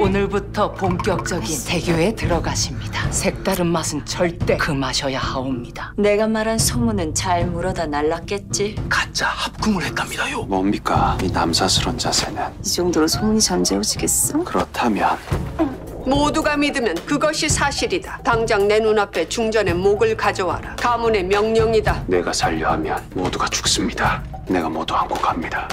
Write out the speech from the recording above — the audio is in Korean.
오늘부터 본격적인 대교에 들어가십니다. 색다른 맛은 절대 금하셔야 하옵니다. 내가 말한 소문은 잘 물어다 날랐겠지. 가짜 합궁을 했답니다요. 뭡니까 이 남사스런 자세는 이 정도로 소문이 전제오지겠어? 그렇다면 모두가 믿으면 그것이 사실이다. 당장 내 눈앞에 중전의 목을 가져와라. 가문의 명령이다. 내가 살려 하면 모두가 죽습니다 내가 모두 안고 갑니다